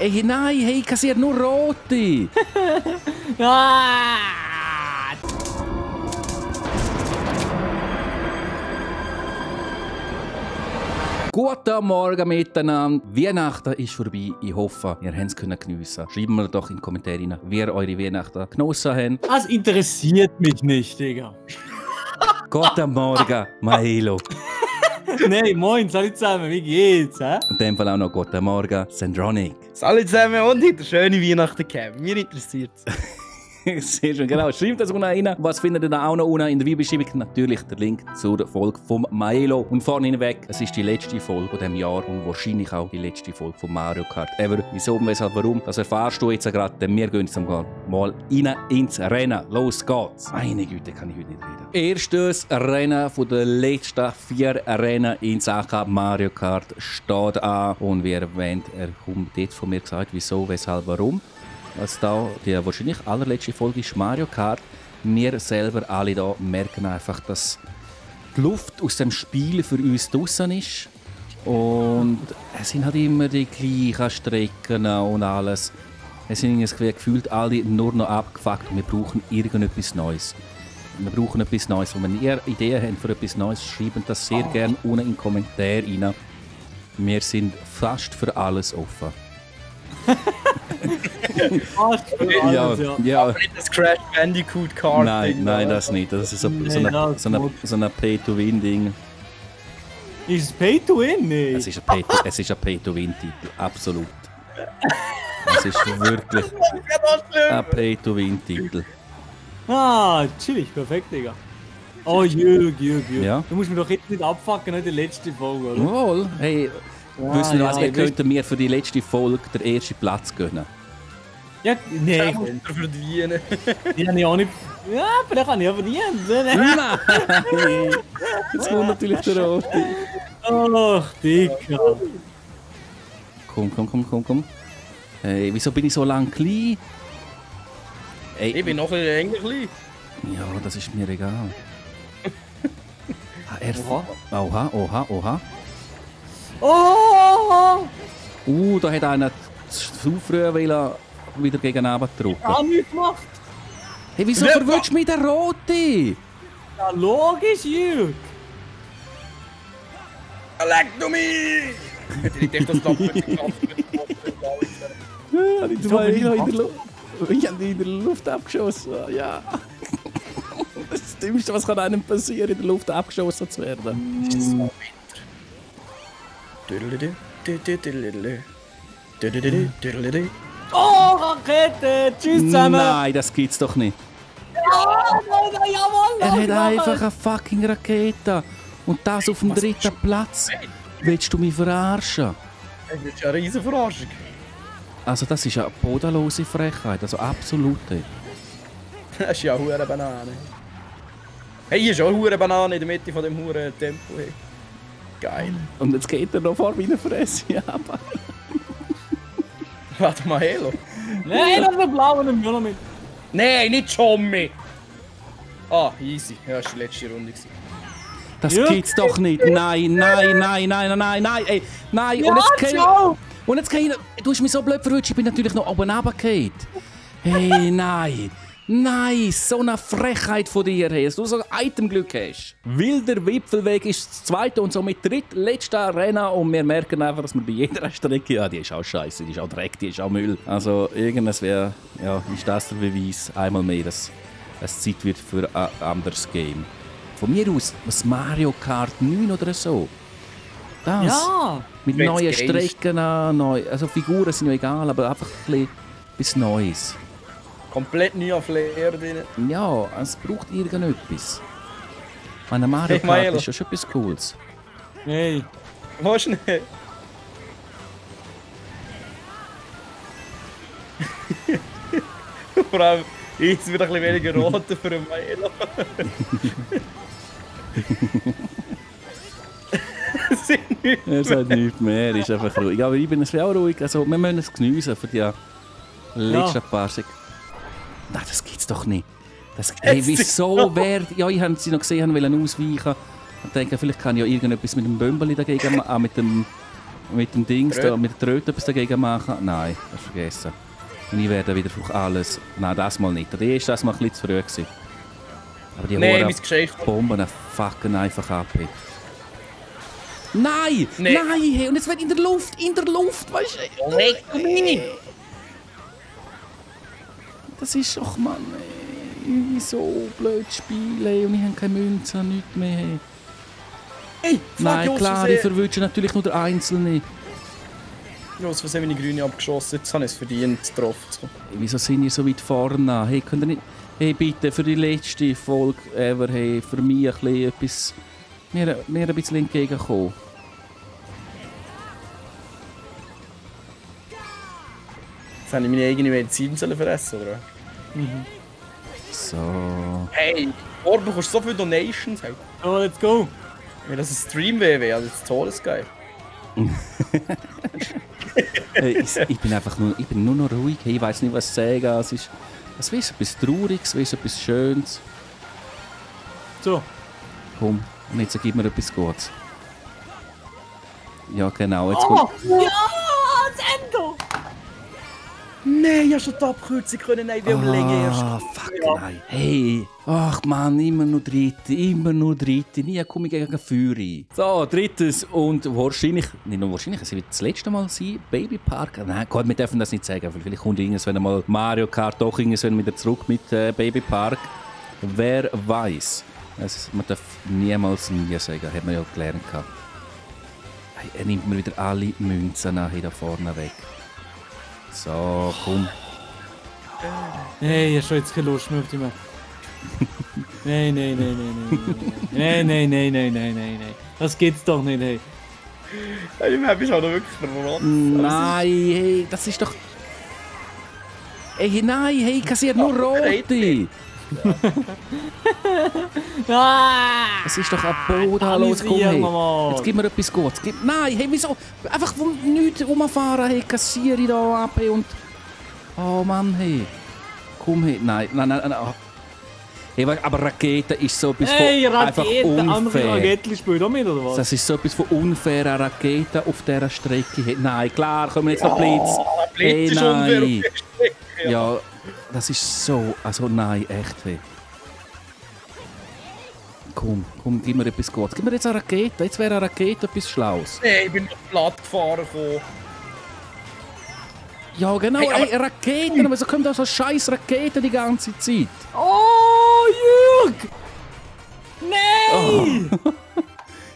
Ey, nein, hey, ich kassiere nur rote. Ah! Guten Morgen miteinander. Weihnachten ist vorbei. Ich hoffe, ihr habt es geniessen. Schreibt mir doch in die Kommentare rein, wie ihr eure Weihnachten genossen habt. Das interessiert mich nicht, Digga. Guten Morgen, Maelo. Nein, moin, salut zusammen, wie geht's, hä? In dem Fall auch noch guten Morgen, Sandronic. Salut zusammen und heute schöne Weihnachten gehabt. Mir interessiert Sehr schön, genau. Schreibt das unten rein. Was findet ihr da auch noch unten in der Videobeschreibung? Natürlich der Link zur Folge vom Maelo. Und vorne hinweg, es ist die letzte Folge von diesem Jahr und wahrscheinlich auch die letzte Folge von Mario Kart ever. Wieso, weshalb, warum? Das erfahrst du jetzt gerade, denn wir gehen jetzt mal rein ins Rennen. Los geht's. Meine Güte, kann ich heute nicht reden. Erstes Rennen von den letzten vier Rennen in Sachen Mario Kart steht an. Und wie erwähnt, er kommt dort von mir gesagt, wieso, weshalb, warum als da die wahrscheinlich allerletzte Folge ist Mario Kart. Wir selber alle da merken einfach, dass die Luft aus dem Spiel für uns draußen ist. Und es sind halt immer die gleichen Strecken und alles. Es sind irgendwie gefühlt alle nur noch abgefuckt und wir brauchen irgendetwas Neues. Wir brauchen etwas Neues. Und wenn ihr Ideen habt für etwas Neues, schreibt das sehr gerne unten in die Kommentare rein. Wir sind fast für alles offen. Ja. ja. Aber nicht das Crash Bandicoot Kart. Nein, nein, das nicht. Das ist so, so, eine, so, eine, so eine Pay-to-Win-Ding. Ist es Pay to Win? Nee. Es ist ein Pay- es ist ein Pay-to-Win-Titel, absolut. Es ist wirklich ein Pay-to-Win-Titel. Ah, chillig, perfekt, Digga. Oh, Jürg, Jürg, Jürg. Ja. Du musst mich doch jetzt nicht abfucken, nicht die letzte Folge, oder? Jawohl, hey, Ja, ihr was, ja, ihr ich könnt mir für die letzte Folge den ersten Platz gönnen. Ja, nee, ich verdienen. die habe ich auch nicht. Ja, vielleicht habe ich ja verdient. Nein! Jetzt kommt natürlich der Rote. Ach, Dicker. Komm, komm, komm, komm, komm. Hey, wieso bin ich so lang klein? Ey, Ich bin noch ein bisschen klein. Ja, das ist mir egal. Ah, er Oha. Oha, oha, oha. Oh! Uh, da hat einer zu früh wollen wieder gegen Abend drücken. Hab nichts gemacht. Hey, wieso Ja, verwirrst du mich der Rote? Ja, logisch, Jürg. Leck du mich! Hätte ich nicht das doppelt geschafft. Ja, ich Wieso bin ich in der Luft. Ich habe die in der Luft abgeschossen. Ja. Das Dümmste, was kann einem passieren, in der Luft abgeschossen zu werden. Das ist so düdelidi. Oh, Rakete. Tschüss zusammen. Nein, das gibt's doch nicht. Ja, Alter, jawohl. Er hat einfach eine fucking Rakete. Und das auf dem dritten Platz. Willst du mich verarschen? Das ist ja eine riesen Verarschung. Also das ist eine bodenlose Frechheit, also absolute. Das ist ja eine Banane. Hey, hier ist auch eine Banane in der Mitte von dem hure Tempo. Hey. Geil. Und jetzt geht er noch vor meiner Fresse ab. Warte mal, Helo. Nein, noch einen blauen im noch mit. Nein, nicht Chommy! Ah, easy. Ja, das war die letzte Runde. Das Ja. gibt's doch nicht. Nein, nein, nein, nein, nein, nein, nein, ey, nein. Ja, und jetzt kann ich, und jetzt kann ich, du hast mich so blöd verwünscht, ich bin natürlich noch oben runtergefallen. Hey, nein. Nein, so eine Frechheit von dir, hey, dass du so ein Itemglück hast. Wilder Wipfelweg ist das zweite und somit drittletzte Rennen und wir merken einfach, dass wir bei jeder Strecke, ja, die ist auch scheiße, die ist auch Dreck, die ist auch Müll. Also irgendwas wäre, ja, ist das der Beweis, einmal mehr, dass es Zeit wird für ein anderes Game. Von mir aus, was Mario Kart 9 oder so. Das. Ja. Mit Wenn's neuen. Strecken, an, neu, also Figuren sind ja egal, aber einfach ein bisschen etwas Neues. Komplett neuer Flair drin. Ja, es braucht irgendetwas. Meine Mario Hey, Kart ist ja schon etwas Cooles. Hey. Wo schnell? Vor allem, jetzt wird ein bisschen weniger rote für einen Milo. Nicht Er sagt nichts mehr, ist einfach ruhig. Aber ich bin es auch ruhig. Also, wir müssen es geniessen für die letzten paar Sekunden. Nein, das gibt's doch nicht. Das, ey, wieso wer... Ja, ich habe sie noch gesehen, wollen ausweichen. Und denke, vielleicht kann ich ja irgendetwas mit dem Bömbeli dagegen machen, auch mit dem... mit dem Dings da, mit der Tröte etwas dagegen machen? Nein, du vergessen. Und ich werde wieder auf alles. Nein, das mal nicht. Der erste das mal ein bisschen zu früh. Gewesen. Aber die mein Geschäft. Bomben fucken einfach ab. Hey. Nein! Nee. Nein! Hey. Und jetzt wird in der Luft, in der Luft, weißt du? Mich! Das ist doch, Mann, ey. so blöd spielen und ich habe keine Münze, nichts mehr. Hey. Ey, Nein, klar, ich verwünsche natürlich nur den Einzelnen. Los, was haben meine Grüne abgeschossen? Jetzt habe ich es verdient, getroffen zu kommen. Wieso sind ihr so weit vorne? Hey, könnt ihr nicht... Hey, bitte, für die letzte Folge ever, hey, für mich ein bisschen etwas... Mir, mir ein bisschen entgegenkommen. Jetzt habe ich meine eigene Medizin sollen fressen, oder? So... Hey, Boah, du bekommst so viele Donations. Hey. Oh, let's go. Wenn das ein Stream wäre, also das ist todesgeil. Hey, ich, ich bin einfach nur, ich bin nur noch ruhig. Hey, ich weiß nicht, was sagen. Es ist, es ist etwas Trauriges, es ist etwas Schönes. So. Komm, und jetzt gib mir etwas Gutes. Ja, genau. Jetzt Oh, gut. ja. Nein, ich habe schon die Abkürzung können, nein, wie um Länge erst. Ah, fuck, nein. Hey, ach Mann, immer nur Dritte, immer nur Dritte. Nie komme ich gegen Fury. So, drittes und wahrscheinlich, nicht nur wahrscheinlich, es wird das letzte Mal sein, Baby Park. Nein, Gott, wir dürfen das nicht sagen, weil vielleicht kommt irgendwann mal Mario Kart doch irgendwann wieder zurück mit äh, Baby Park. Wer weiß. Es, man darf niemals nie sagen, hat man ja gelernt. Hey, er nimmt mir wieder alle Münzen nachher da vorne weg. So, komm. Nee, ich habe schon jetzt keine Lust mehr auf die Map. Nein, nein, nein, nein, nein, nein, nein, nein, nein, nein, nein, nein. Das geht's doch nicht, hey. Hey, die Map ist auch noch wirklich verwandt. Nein, hey, das ist doch. Hey, nein, hey, kassiert nur rote. Ah! Es ist doch ein Boden, los, komm, hey. Jetzt gib mir etwas Gutes. Gib... Nein, hey, wieso? Einfach von nichts rumfahren, hey, kassiere ich da ab, hey, und... Oh Mann, hey. Komm, hey, nein, nein, nein, nein. oh. Hey, aber Rakete ist so etwas Hey, von einfach Raketen, andere unfair. Raketen spielt auch mit, oder was? Das ist so etwas von unfairer Rakete auf dieser Strecke. Nein, klar, kommen jetzt noch Blitz. Blitz Hey, ist unfair auf nein. der Strecke. Ja, das ist so. Also nein, echt. Hey. Komm, komm, gib mir etwas Gutes. Gib mir jetzt eine Rakete. Jetzt wäre eine Rakete etwas Schlaues. Nee, ich bin noch platt gefahren gekommen. Ja, genau, Hey, ey, Raketen. Aber so kommt auch so scheiß Raketen die ganze Zeit. Oh, Jürg! Nein!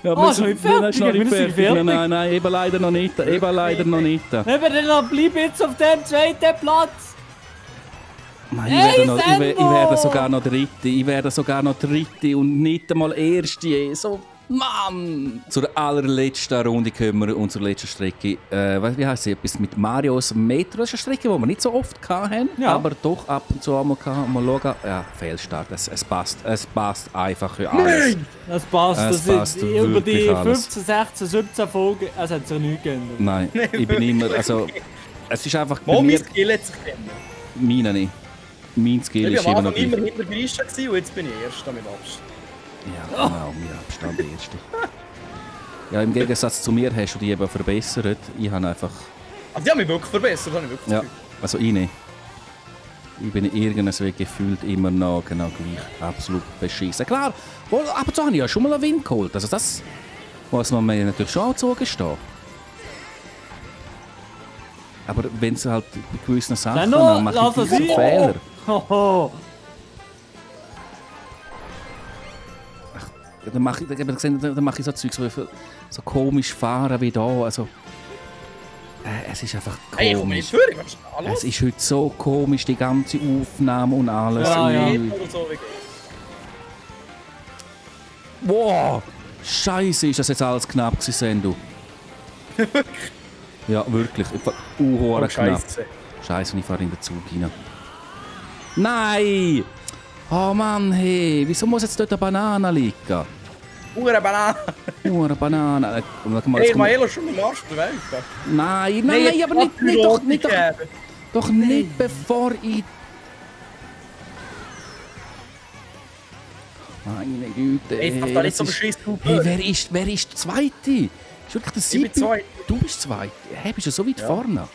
Ja, Oh, schon nicht fertig, Ist noch nicht fertig. fertig. Nein, nein, nein, eben leider noch nicht. Eben leider noch nicht. Wir dann bleib jetzt auf dem zweiten Platz. Nein, ich, werde noch, ich, we- ich werde sogar noch Dritte. Ich werde sogar noch Dritte und nicht einmal Erste. So, Mann! Zur allerletzten Runde kommen wir und zur letzten Strecke. Äh, wie heisst sie? Etwas mit Marios Metro. Das ist eine Strecke, die wir nicht so oft hatten, Ja. aber doch ab und zu einmal hatten. Mal schauen. Ja, Fehlstart. Es, es passt. Es passt einfach für alles. Das passt. Es Das passt ist über die wirklich alles. 15, 16, 17 Folgen. Es hat sich nichts geändert. Nein, ich bin immer. Also, es ist einfach bei Mal, mir. mein Skill hat sich geändert. Meine nicht. Mein Skill Ich ist war immer noch Anfang gleich. immer hinter Grisha und jetzt bin ich Erster mit Abstand. Ja, genau, mir Abstand der Erste. Ja, im Gegensatz zu mir hast du die eben verbessert. Ich habe einfach. Also die haben mich wirklich verbessert, habe ich wirklich Ja, also ich nicht. Ich bin irgendwie gefühlt immer noch genau gleich absolut beschissen. Klar, wohl, ab und zu habe ich ja schon mal einen Wind geholt. Also das muss man mir natürlich schon auch zugestehen. Aber wenn es halt bei gewissen Sachen Sendo, dann mache lass ich es diesen Hoho. Dann mache ich, dann, dann, dann mache ich so Zeug, so, so komisch fahren wie da. Also, äh, es ist einfach komisch. Hey, ich komme nicht ich kann schnell Es ist heute so komisch, die ganze Aufnahme und alles. Ja, ja. Wow! Scheiße, ist das jetzt alles knapp gewesen, Sendu? ja, wirklich. Ich war uh, Oh, knapp. Scheiße. Ich fahre in den Zug rein. Nein! Oh Mann, hey, wieso muss jetzt dort eine Banane liegen? Hure Banane. Eine Banane. Äh, mal, Hey, jetzt kommt- Maelo schon im Arsch bewegt. Nein, nein, nein, aber nicht, nicht, doch, nicht, doch, doch. nicht bevor ich... Meine Güte, Ey, das da nicht so ist-. Hey, wer ist, wer ist der Zweite? Ist wirklich der Ich zwei. Du bist zweit. Hey, bist du so weit Ja. vorne?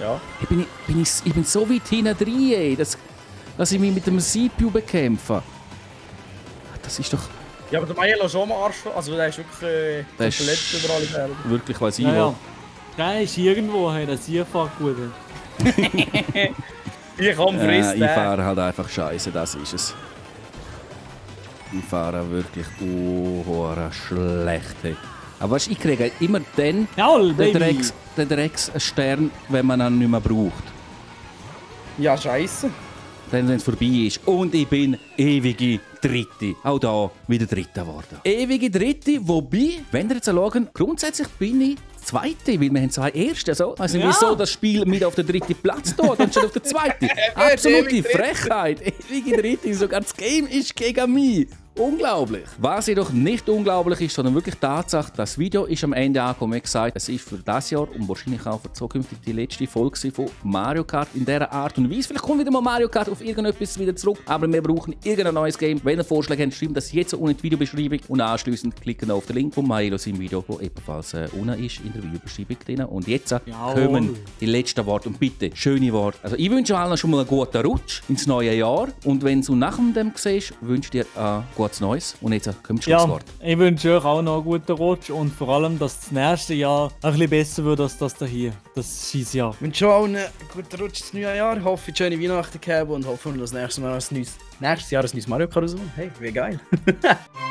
Ja. Ich bin, bin ich, ich bin so weit hinten drin, ey, dass, dass ich mich mit dem Siebel bekämpfe. Das ist doch Ja, aber der Maelo ist schon am Arsch. Also der ist wirklich äh, Der ist- komplett über alle Felder. wirklich, was ich Ja, ja. Der ist irgendwo, hey, der Sierfahrt gut. Ich komm, Äh, friss ich fahre halt einfach scheiße, das ist es. Ich fahre wirklich uh, schlecht. Hey. Aber weißt, ich kriege immer dann Jawohl, den! Drecks, den Drecks Stern, wenn man ihn nicht mehr braucht. Ja, scheiße. Dann, wenn es vorbei ist. Und ich bin ewige Dritte. Auch da wieder Dritte geworden. Ewige Dritte, wobei, wenn ihr jetzt schauen, grundsätzlich bin ich Zweite, weil wir haben zwei Erste. Also, also Ja. wieso das Spiel mit auf den dritten Platz dort und schon auf den zweiten? Absolute. Frechheit. Ewige Dritte, sogar das Game ist gegen mich. Unglaublich. Was jedoch nicht unglaublich ist, sondern wirklich Tatsache, das Video ist am Ende angekommen. Wie gesagt, es ist für das Jahr und wahrscheinlich auch für zukünftig die letzte Folge von Mario Kart in dieser Art und Weise. Vielleicht kommt wieder mal Mario Kart auf irgendetwas wieder zurück, aber wir brauchen irgendein neues Game. Wenn ihr Vorschläge habt, schreibt das jetzt unten in die Videobeschreibung und anschließend klicken auf den Link von Maelo sein Video, der ebenfalls äh, unten ist in der Videobeschreibung drin. Und jetzt äh, Jawohl. kommen die letzten Worte und bitte schöne Worte. Also ich wünsche allen schon mal einen guten Rutsch ins neue Jahr und wenn du nach dem siehst, wünsche ich dir ein gutes Neues. Und jetzt äh, kommt das Ja, Schlusswort. ich wünsche euch auch noch einen guten Rutsch und vor allem, dass das nächste Jahr ein bisschen besser wird als das hier. Das Scheißjahr. Ich wünsche auch einen guten Rutsch ins neue Jahr. Hoffe, ich schöne Weihnachten gehabt und hoffe, dass nächstes Mal ein neues, nächstes Jahr ein neues Mario Kart rauskommt. Hey, wie geil.